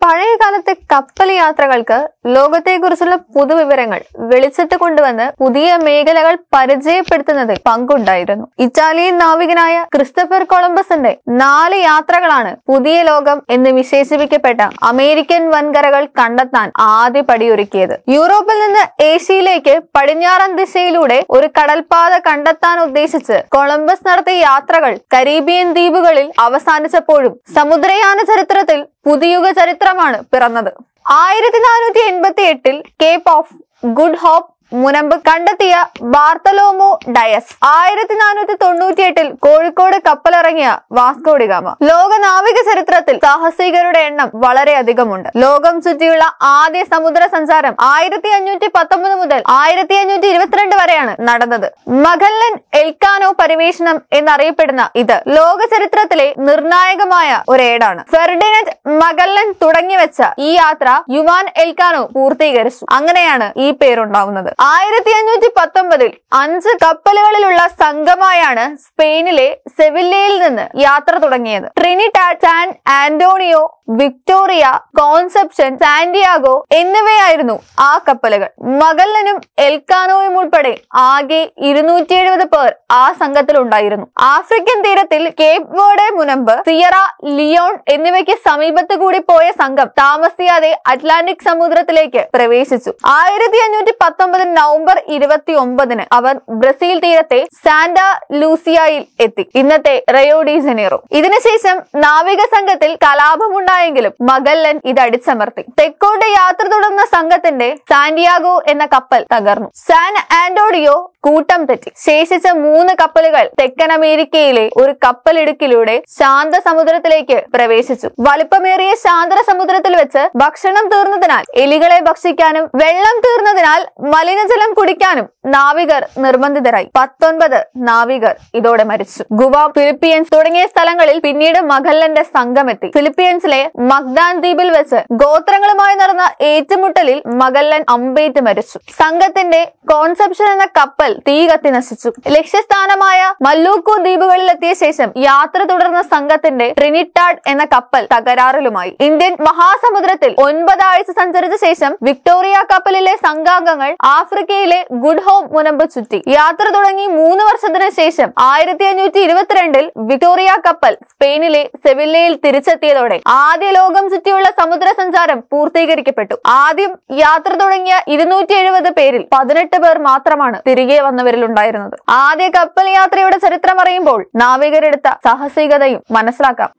പഴയ കാലത്തെ കപ്പൽ യാത്രകൾക്ക് ലോകത്തെക്കുറിച്ചുള്ള പുതുവിവരങ്ങൾ വെളിച്ചത്ത് കൊണ്ടുവന്ന് പുതിയ മേഖലകൾ പരിചയപ്പെടുത്തുന്നതിൽ പങ്കുണ്ടായിരുന്നു. ഇറ്റാലിയൻ നാവികനായ ക്രിസ്റ്റഫർ കൊളംബസിന്റെ നാല് യാത്രകളാണ് പുതിയ ലോകം എന്ന് വിശേഷിപ്പിക്കപ്പെട്ട അമേരിക്കൻ വൻകരകൾ കണ്ടെത്താൻ ആദ്യ പടിയൊരുക്കിയത്. യൂറോപ്പിൽ നിന്ന് ഏഷ്യയിലേക്ക് പടിഞ്ഞാറൻ ദിശയിലൂടെ ഒരു കടൽപാത കണ്ടെത്താൻ ഉദ്ദേശിച്ച് കൊളംബസ് നടത്തിയ യാത്രകൾ കരീബിയൻ ദ്വീപുകളിൽ അവസാനിച്ചപ്പോഴും സമുദ്രയാന ചരിത്രത്തിൽ പുതിയുഗ ചരിത്രമാണ് പിറന്നത്. ആയിരത്തി നാനൂറ്റി എൺപത്തി എട്ടിൽ കേപ്പ് ഓഫ് ഗുഡ് ഹോപ്പ് മുനമ്പ് കണ്ടെത്തിയ ബാർത്തലോമോ ഡയസ്. ആയിരത്തി നാനൂറ്റി തൊണ്ണൂറ്റി എട്ടിൽ കോഴിക്കോട് കപ്പലിറങ്ങിയ വാസ്കോഡിഗാമ ലോക നാവിക ചരിത്രത്തിൽ സാഹസികരുടെ എണ്ണം വളരെ അധികമുണ്ട്. ലോകം ചുറ്റിയുള്ള ആദ്യ സമുദ്ര സഞ്ചാരം ആയിരത്തി അഞ്ഞൂറ്റി പത്തൊമ്പത് മുതൽ ആയിരത്തി അഞ്ഞൂറ്റി ഇരുപത്തിരണ്ട് വരെയാണ് നടന്നത്. മഗല്ലൻ എൽക്കാനോ പരിവേഷണം എന്നറിയപ്പെടുന്ന ഇത് ലോക ചരിത്രത്തിലെ നിർണായകമായ ഒരേടാണ് ഫെർഡിനറ്റ് മഗല്ലൻ തുടങ്ങിവെച്ച ഈ യാത്ര യുവാൻ എൽക്കാനോ പൂർത്തീകരിച്ചു. അങ്ങനെയാണ് ഈ പേരുണ്ടാവുന്നത്. ആയിരത്തി അഞ്ഞൂറ്റി പത്തൊമ്പതിൽ അഞ്ച് കപ്പലുകളിലുള്ള സംഘമായാണ് സ്പെയിനിലെ സെവില്ലയിൽ നിന്ന് യാത്ര തുടങ്ങിയത്. Trinidad San Antonio Victoria Concepcion Santiago എന്നിവയായിരുന്നു ആ കപ്പലുകൾ. മഗല്ലനും എൽക്കാനോയും ഉൾപ്പെടെ ആകെ ഇരുന്നൂറ്റി എഴുപത് പേർ ആ സംഘത്തിലുണ്ടായിരുന്നു ആഫ്രിക്കൻ തീരത്തിൽ കേപ് വേർഡ് മുനമ്പ് സിയറ ലിയോൺ എന്നിവയ്ക്ക് സമീപത്ത് കൂടി പോയ സംഘം താമസിയാതെ അറ്റ്ലാന്റിക് സമുദ്രത്തിലേക്ക് പ്രവേശിച്ചു. ആയിരത്തി അഞ്ഞൂറ്റി നവംബർ ഇരുപത്തി ഒമ്പതിന് അവർ ബ്രസീൽ തീരത്തെ സാന്റ ലൂസിയയിൽ എത്തി. ഇന്നത്തെ റയോ ഡി ജനീറോ. ഇതിനുശേഷം നാവിക സംഘത്തിൽ കലാപമുണ്ടായെങ്കിലും മഗല്ലൻ ഇത് അടിച്ചമർത്തി. തെക്കോട്ട് യാത്ര തുടർന്ന സംഘത്തിന്റെ സാന്റിയാഗോ എന്ന കപ്പൽ തകർന്നു. സാൻ ആന്റോണിയോ കൂട്ടം തെറ്റി. ശേഷിച്ച മൂന്ന് കപ്പലുകൾ തെക്കൻ അമേരിക്കയിലെ ഒരു കപ്പലിടുക്കിലൂടെ ശാന്ത സമുദ്രത്തിലേക്ക് പ്രവേശിച്ചു. വലുപ്പമേറിയ ശാന്തര സമുദ്രത്തിൽ വെച്ച് ഭക്ഷണം തീർന്നതിനാൽ എലികളെ ഭക്ഷിക്കാനും വെള്ളം തീർന്നതിനാൽ മലിനജലം കുടിക്കാനും നാവികർ നിർബന്ധിതരായി. പത്തൊൻപത് നാവികർ ഇതോടെ മരിച്ചു. ഗുവ ഫിലിപ്പീൻസ് തുടങ്ങിയ സ്ഥലങ്ങളിൽ പിന്നീട് മഗല്ലന്റെ സംഘമെത്തി. ഫിലിപ്പീൻസിലെ മഗ്ദാൻ ദ്വീപിൽ വെച്ച് ഗോത്രങ്ങളുമായി നടന്ന ഏറ്റുമുട്ടലിൽ മഗല്ലൻ അമ്പേറ്റ് മരിച്ചു. സംഘത്തിന്റെ കോൺസെപ്ഷൻ എന്ന കപ്പൽ തീ കത്തി നശിച്ചു. ലക്ഷ്യസ്ഥാനമായ മല്ലൂക്കു ദ്വീപുകളിലെത്തിയ ശേഷം യാത്ര തുടർന്ന സംഘത്തിന്റെ ട്രിനിറ്റാഡ് എന്ന കപ്പൽ തകരാറിലുമായി. ഇന്ത്യൻ മഹാസമുദ്രത്തിൽ ഒൻപതാഴ്ച സഞ്ചരിച്ച ശേഷം വിക്ടോറിയ കപ്പലിലെ സംഘാംഗങ്ങൾ ആഫ്രിക്കയിലെ ഗുഡ് ഹോം മുനമ്പ് ചുറ്റി. യാത്ര തുടങ്ങി മൂന്ന് വർഷത്തിന് ശേഷം ആയിരത്തി അഞ്ഞൂറ്റി ഇരുപത്തിരണ്ടിൽ വിക്ടോറിയ കപ്പൽ സ്പെയിനിലെ സെവില്ലയിൽ തിരിച്ചെത്തിയതോടെ ആദ്യ ലോകം ചുറ്റിയുള്ള സമുദ്ര സഞ്ചാരം പൂർത്തീകരിക്കപ്പെട്ടു. ആദ്യം യാത്ര തുടങ്ങിയ ഇരുന്നൂറ്റി എഴുപത് പേരിൽ പതിനെട്ട് പേർ മാത്രമാണ് തിരികെ വന്നവരിലുണ്ടായിരുന്നത്. ആദ്യ കപ്പൽ യാത്രയുടെ ചരിത്രം അറിയുമ്പോൾ നാവികരെടുത്ത സാഹസികതയും മനസ്സിലാക്കാം.